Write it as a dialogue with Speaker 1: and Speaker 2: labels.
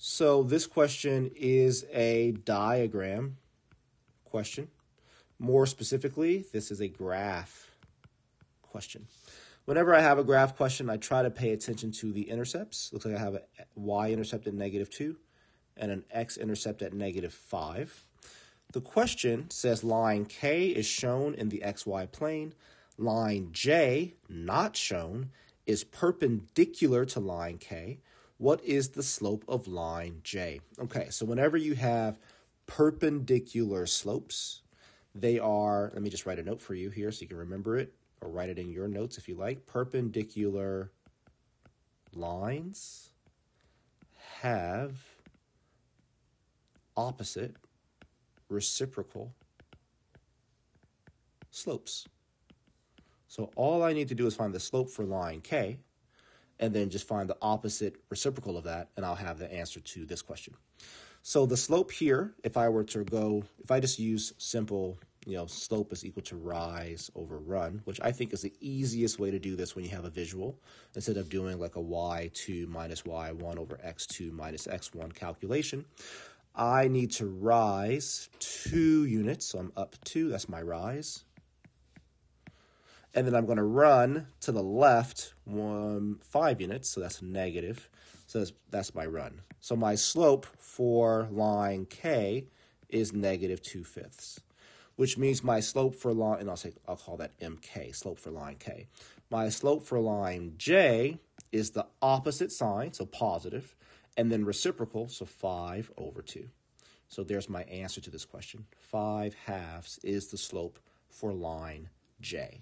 Speaker 1: So this question is a diagram question. More specifically, this is a graph question. Whenever I have a graph question, I try to pay attention to the intercepts. Looks like I have a y-intercept at negative 2 and an x-intercept at negative 5. The question says line K is shown in the xy plane. Line J, not shown, is perpendicular to line K. What is the slope of line J? Okay, so whenever you have perpendicular slopes, they are, let me just write a note for you here so you can remember it or write it in your notes if you like. Perpendicular lines have opposite reciprocal slopes. So all I need to do is find the slope for line K and then just find the opposite reciprocal of that and I'll have the answer to this question. So the slope here, if I were to go, if I just use simple you know, slope is equal to rise over run, which I think is the easiest way to do this when you have a visual, instead of doing like a y2 minus y1 over x2 minus x1 calculation. I need to rise two units, so I'm up two, that's my rise. And then I'm going to run to the left one five units, so that's negative. So that's, that's my run. So my slope for line K is negative two fifths which means my slope for line, and I'll say, I'll call that MK, slope for line K. My slope for line J is the opposite sign, so positive, and then reciprocal, so 5 over 2. So there's my answer to this question. 5 halves is the slope for line J.